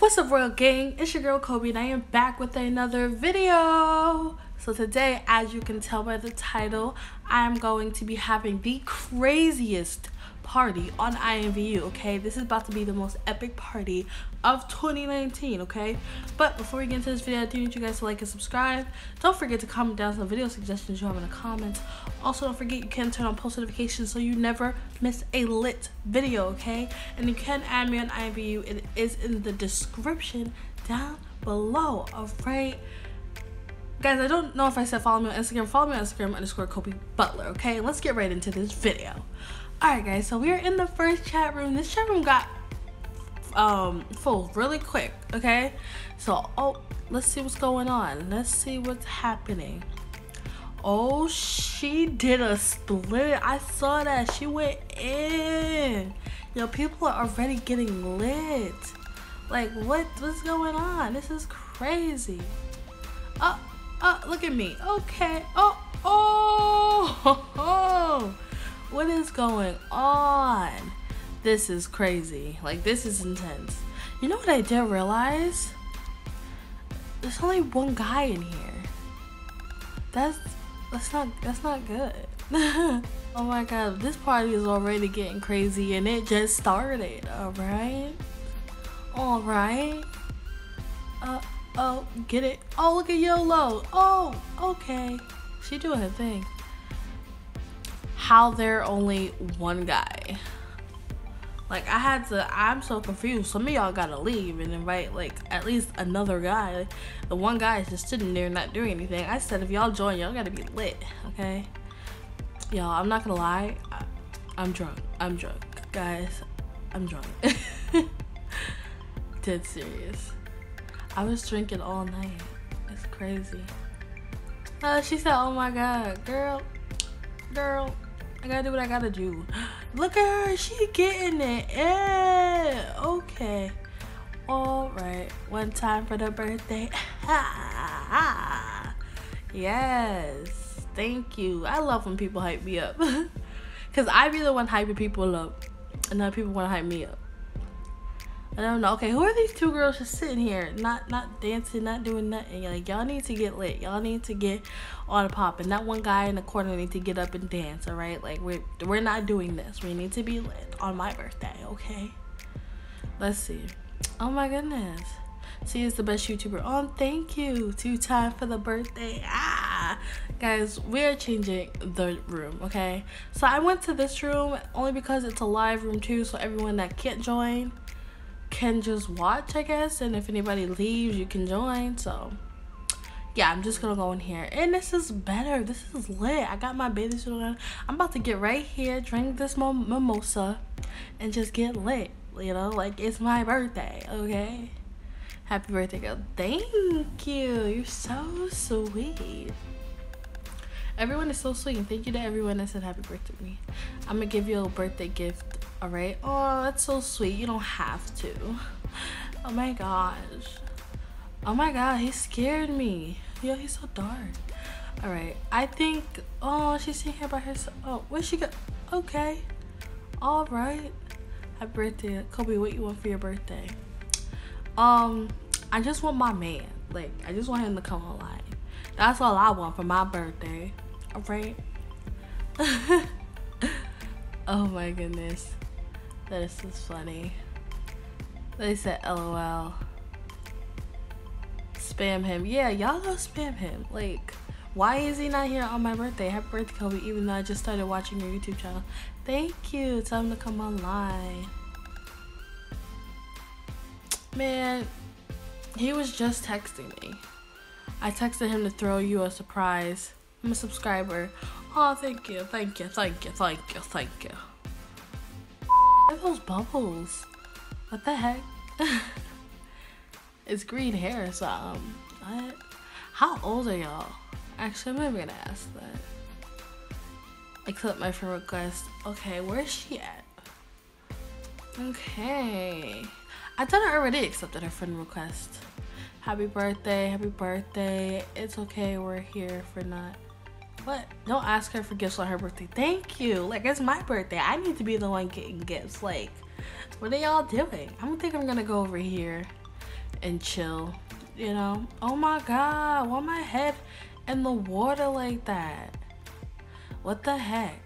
What's up, Royal Gang? It's your girl Kobe, and I am back with another video. So, today, as you can tell by the title, I am going to be having the craziest party on IMVU, okay? This is about to be the most epic party of 2019, okay? But before we get into this video, I do need you guys to like and subscribe. Don't forget to comment down some video suggestions you have in the comments. Also, don't forget you can turn on post notifications so you never miss a lit video, okay? And you can add me on IMVU. It is in the description down below, alright? Guys, I don't know if I said follow me on Instagram. Follow me on Instagram underscore Kobe Butler, okay? Let's get right into this video. Alright guys, so we are in the first chat room. This chat room got um full really quick, okay? So oh let's see what's going on. Let's see what's happening. Oh she did a split. I saw that. She went in. Yo, people are already getting lit. Like what what's going on? This is crazy. Oh, oh, look at me. Okay. Oh, oh, oh. What is going on? This is crazy. Like, this is intense. You know what I didn't realize? There's only one guy in here. That's that's not that's not good. oh my god, this party is already getting crazy and it just started, alright? Alright. Uh oh, get it. Oh look at YOLO. Oh, okay. She doing her thing how there only one guy. Like I had to I'm so confused. Some of y'all gotta leave and invite like at least another guy. The one guy is just sitting there not doing anything. I said if y'all join, y'all gotta be lit, okay? Y'all, I'm not gonna lie. I, I'm drunk. I'm drunk. Guys, I'm drunk. Dead serious. I was drinking all night. It's crazy. Uh, she said, oh my god, girl, girl, I gotta do what I gotta do. Look at her, she getting it. Yeah, okay. All right, one time for the birthday. yes, thank you. I love when people hype me up. Cause I be the one hyping people up, and other people want to hype me up. I don't know. Okay, who are these two girls just sitting here, not not dancing, not doing nothing? Like y'all need to get lit. Y'all need to get on a pop, and that one guy in the corner need to get up and dance. All right, like we're we're not doing this. We need to be lit on my birthday. Okay. Let's see. Oh my goodness. She is the best YouTuber on. Oh, thank you. Two time for the birthday. Ah, guys, we are changing the room. Okay, so I went to this room only because it's a live room too. So everyone that can't join can just watch, I guess. And if anybody leaves, you can join. So, yeah, I'm just gonna go in here. And this is better. This is lit. I got my bathing suit on. I'm about to get right here, drink this mimosa, and just get lit. You know, like it's my birthday, okay? Happy birthday, girl. Thank you. You're so sweet. Everyone is so sweet. And thank you to everyone that said happy birthday to me. I'm gonna give you a birthday gift all right. Oh, that's so sweet. You don't have to. Oh my gosh. Oh my god, he scared me. Yo, he's so dark. All right. I think. Oh, she's sitting here by herself. Oh, where'd she go? Okay. All right. Happy birthday, Kobe. What you want for your birthday? Um, I just want my man. Like, I just want him to come online. That's all I want for my birthday. Right. oh my goodness. This is funny. They said LOL. Spam him. Yeah, y'all go spam him. Like, why is he not here on my birthday? Happy birthday, Kobe, even though I just started watching your YouTube channel. Thank you. Tell him to come online. Man, he was just texting me. I texted him to throw you a surprise. I'm a subscriber. Oh, thank you, thank you, thank you, thank you, thank you are those bubbles? What the heck? it's green hair, so um, what? How old are y'all? Actually, I'm never gonna ask that. Accept my friend request. Okay, where's she at? Okay. I thought I already accepted her friend request. Happy birthday, happy birthday. It's okay, we're here for not what? Don't ask her for gifts on her birthday. Thank you. Like, it's my birthday. I need to be the one getting gifts. Like, what are y'all doing? I don't think I'm gonna go over here. and chill. You know? Oh my god, why my head in the water like that? What the heck?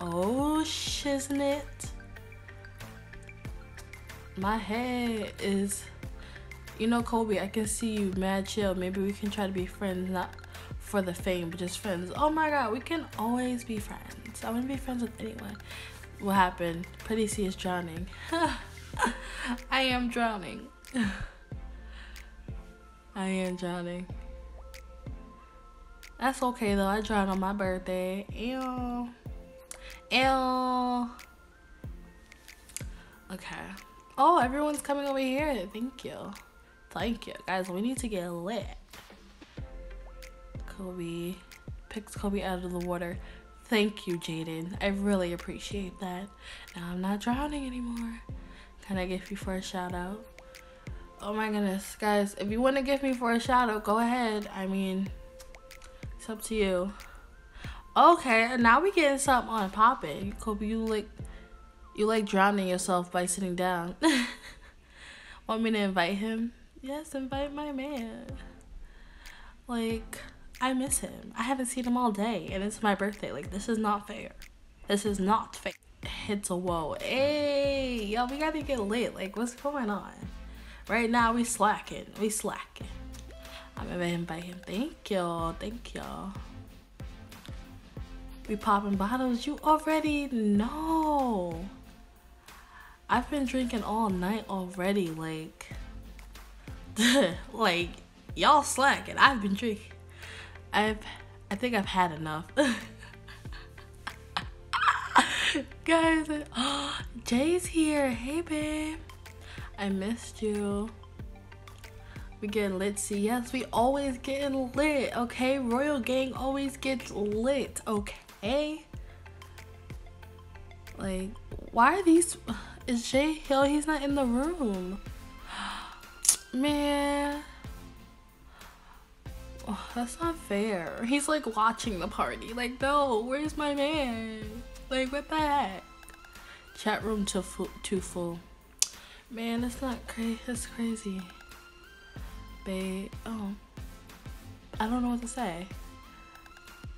Oh shiznit. My head is you know Kobe, I can see you mad chill. Maybe we can try to be friends, not for the fame, but just friends. Oh my god, we can always be friends. I to be friends with anyone. What happened? C is drowning. I am drowning. I am drowning. That's okay though. I drowned on my birthday. Ew. Ew. Okay. Oh, everyone's coming over here. Thank you. Thank you. Guys, we need to get lit. Kobe picks Kobe out of the water. Thank you, Jaden. I really appreciate that. Now I'm not drowning anymore. Can I give you for a shout out? Oh my goodness, guys, if you want to give me for a shout out, go ahead. I mean, it's up to you. Okay, now we getting something on popping. Kobe, you like you like drowning yourself by sitting down. Want me to invite him? Yes, invite my man. Like, I miss him. I haven't seen him all day, and it's my birthday. Like, this is not fair. This is not fair. Hits a whoa. Hey, yo, we gotta get lit. Like, what's going on? Right now, we slacking. We slacking. I'm gonna invite him. Thank y'all. Thank y'all. We popping bottles. You already know. I've been drinking all night already. Like, like y'all slacking. I've been drinking. I've I think I've had enough. Guys, oh, Jay's here. Hey babe. I missed you. We getting lit. See, yes, we always getting lit. Okay, Royal Gang always gets lit. Okay. Like, why are these? Is Jay Hill? He's not in the room. Man. That's not fair. He's like watching the party. Like, no, where's my man? Like, what the heck? Chat room too full. Too full. Man, that's not crazy. That's crazy. Babe. Oh. I don't know what to say.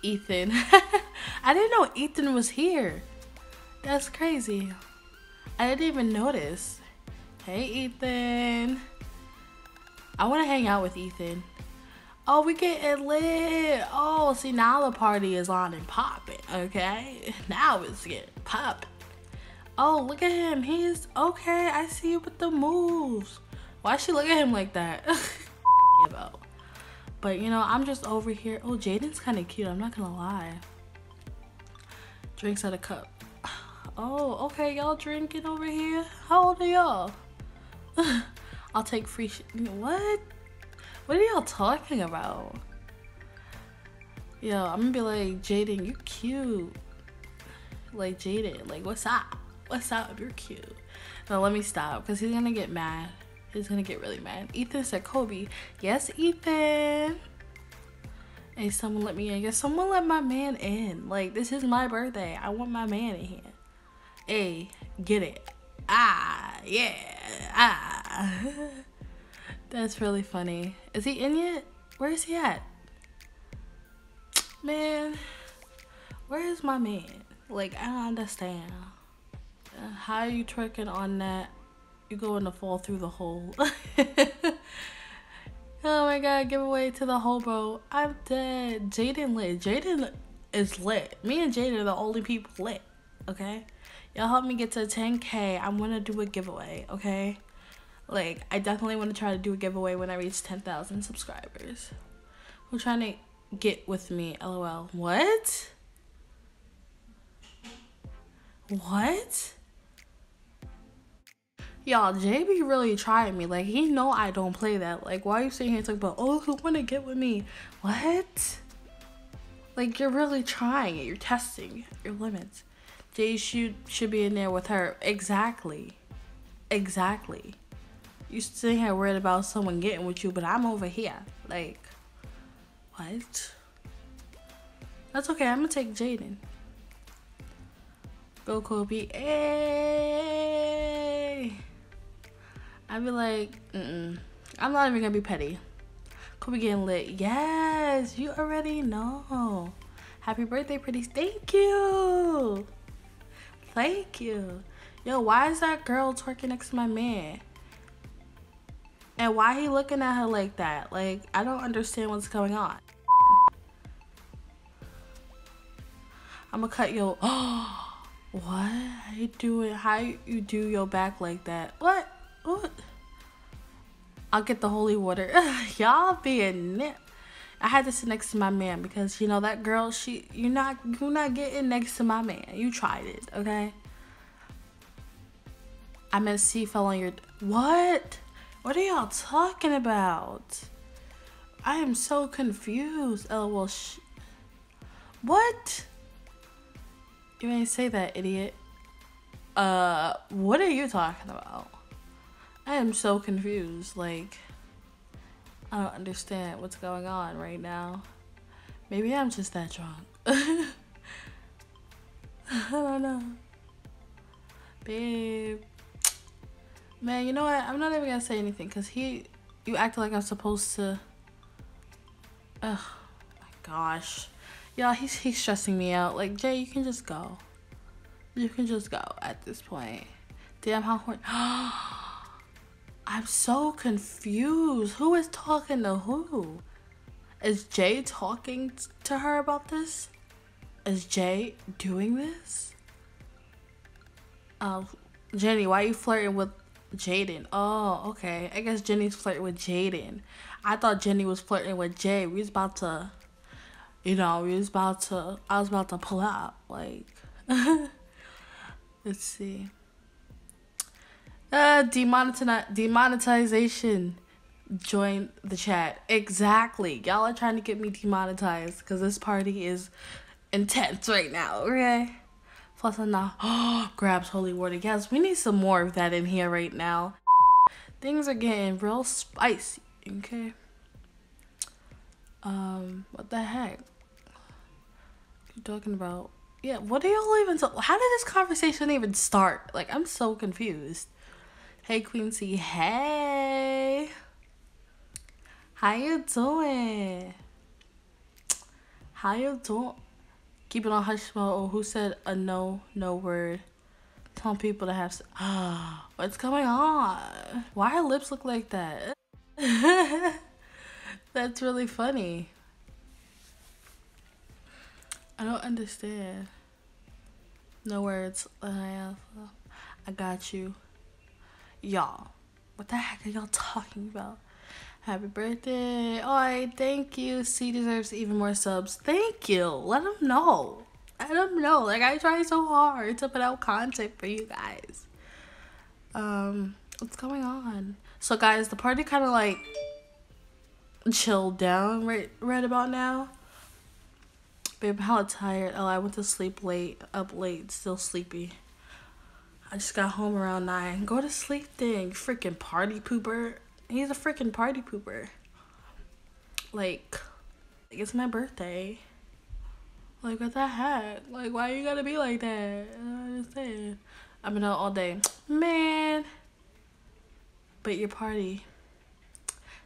Ethan. I didn't know Ethan was here. That's crazy. I didn't even notice. Hey, Ethan. I want to hang out with Ethan. Oh, we getting lit. Oh, see, now the party is on and popping, okay? Now it's getting popping. Oh, look at him. He's okay. I see you with the moves. Why she look at him like that? about. But, you know, I'm just over here. Oh, Jaden's kind of cute. I'm not to lie. Drinks out of cup. Oh, okay. Y'all drinking over here? How old are y'all? I'll take free What? What are y'all talking about? Yo, I'm gonna be like, Jaden, you cute. Like, Jaden, like, what's up? What's up? You're cute. Now, let me stop because he's gonna get mad. He's gonna get really mad. Ethan said, Kobe. Yes, Ethan. Hey, someone let me in. Yes, someone let my man in. Like, this is my birthday. I want my man in here. Hey, get it. Ah, yeah. Ah. That's really funny. Is he in yet? Where is he at? Man, where is my man? Like, I don't understand. Uh, how are you tricking on that? You're going to fall through the hole. oh my god, giveaway to the hobo. I'm dead. Jaden lit. Jaden is lit. Me and Jaden are the only people lit. Okay? Y'all help me get to 10k. I want to do a giveaway, okay? Like, I definitely want to try to do a giveaway when I reach 10,000 subscribers. We're trying to get with me, lol. What? What? Y'all, JB really tried me. Like, he know I don't play that. Like, why are you sitting here talking about, oh, who wanna get with me? What? Like, you're really trying it. You're testing your limits. Jay should should be in there with her. Exactly. Exactly. You sitting here worried about someone getting with you, but I'm over here. Like, what? That's okay. I'm gonna take Jaden. Go Kobe. Hey. I'd be like, mm. I'm not even gonna be petty. Kobe getting lit. Yes, you already know. Happy birthday, pretty. Thank you. Thank you. Yo, why is that girl twerking next to my man? And why he looking at her like that? Like, I don't understand what's going on. I'm gonna cut your. Oh, what? How you do it? How you do your back like that? What? What? I'll get the holy water. Y'all being nip. I had to sit next to my man because you know that girl. She, you're not, you're not getting next to my man. You tried it, okay? I meant C fell on your. What? What are y'all talking about? I am so confused. Oh well, what? You ain't say that, idiot. Uh, what are you talking about? I am so confused. Like, I don't understand what's going on right now. Maybe I'm just that drunk. I don't know. Babe. Man, you know what? I'm not even gonna say anything because he, you acted like I'm supposed to. Ugh, my gosh. Y'all, he's, he's stressing me out. Like, Jay, you can just go. You can just go at this point. Damn, how horny. I'm so confused. Who is talking to who? Is Jay talking to her about this? Is Jay doing this? Um, Jenny, why are you flirting with Jaden? Oh, okay. I guess Jenny's flirting with Jaden. I thought Jenny was flirting with Jay. We was about to, you know, we was about to, I was about to pull out. Like, let's see. Uh, demonetize- demonetization. Join the chat. Exactly. Y'all are trying to get me demonetized because this party is intense right now, okay? Plus. Oh, grabs holy water. Yes, we need some more of that in here right now. Things are getting real spicy, okay? Um, what the heck? You talking about? Yeah, what are y'all even so how did this conversation even start? Like I'm so confused. Hey Quincy, hey. How you doing? How you doing? Keep it on hush mode. Who said a no, no word? Telling people to have. Ah, what's going on? Why her lips look like that? That's really funny. I don't understand. No words. I got you. Y'all, what the heck are y'all talking about? Happy birthday. Alright, thank you. C deserves even more subs. Thank you. Let them know. Let them know. Like, I try so hard to put out content for you guys. Um, what's going on? So, guys, the party kind of like chilled down right, right about now. Babe, hella tired. Oh, I went to sleep late, up late, still sleepy. I just got home around 9. Go to sleep then, freaking party pooper. He's a freaking party pooper. Like, it's my birthday. Like, what the heck? Like, why you gotta be like that? I understand. I've been out all day. Man. But your party.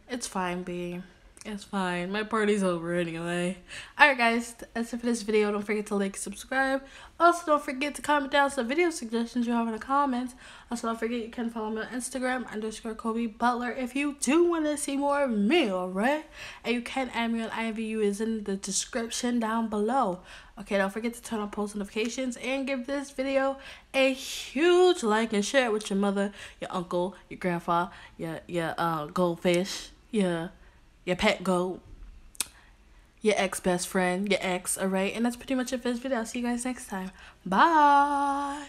It's fine, B. It's fine. My party's over anyway. Alright guys, that's it for this video. Don't forget to like, subscribe. Also, don't forget to comment down some video suggestions you have in the comments. Also, don't forget you can follow me on Instagram, underscore Kobe Butler, if you do want to see more of me, alright? And you can add me on IMVU is in the description down below. Okay, don't forget to turn on post notifications and give this video a huge like and share it with your mother, your uncle, your grandpa, your, your uh, goldfish, your your pet goat, your ex best friend, your ex, alright? And that's pretty much it for this video. I'll see you guys next time. Bye.